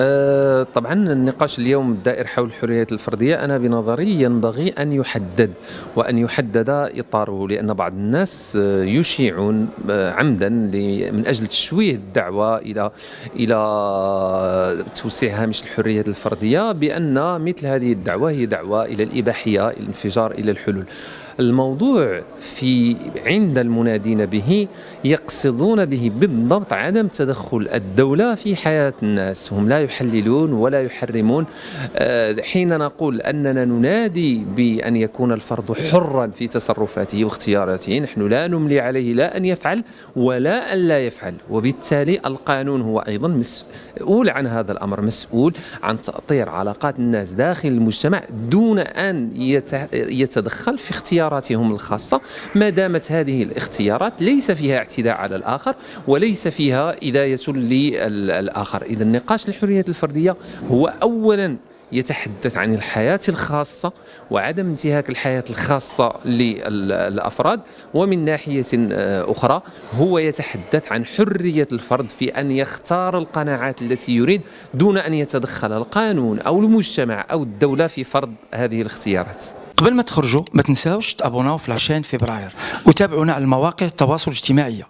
呃 طبعا النقاش اليوم الدائر حول الحريات الفردية. أنا بنظري ينبغي أن يحدد وأن يحدد إطاره لأن بعض الناس يشيعون آه، عمدا من أجل تشويه الدعوة إلى إلى توسيع هامش الحريات الفردية بأن مثل هذه الدعوة هي دعوة إلى الإباحية إلى الانفجار إلى الحلول. الموضوع في عند المنادين به يقصدون به بالضبط عدم تدخل الدولة في حياة الناس. هم لا يحللون ولا يحرمون. آه، حين نقول أننا ننادي بأن يكون الفرد حرا في تصرفاته واختياراته نحن لا نملي عليه لا أن يفعل ولا أن لا يفعل. وبالتالي القانون هو أيضا مسؤول عن هذا الأمر مسؤول عن تأطير علاقات الناس داخل المجتمع دون أن يتدخل في اختيار اختياراتهم الخاصة. ما دامت هذه الاختيارات ليس فيها اعتداء على الآخر وليس فيها إداية للآخر. إذا نقاش الحريات الفردية هو أولا يتحدث عن الحياة الخاصة وعدم انتهاك الحياة الخاصة للأفراد ومن ناحية آه، أخرى هو يتحدث عن حرية الفرد في أن يختار القناعات التي يريد دون أن يتدخل القانون أو المجتمع أو الدولة في فرض هذه الاختيارات. قبل ما تخرجوا ما تنساوش تابوناو في العشرين فبراير وتابعونا على المواقع التواصل الاجتماعي.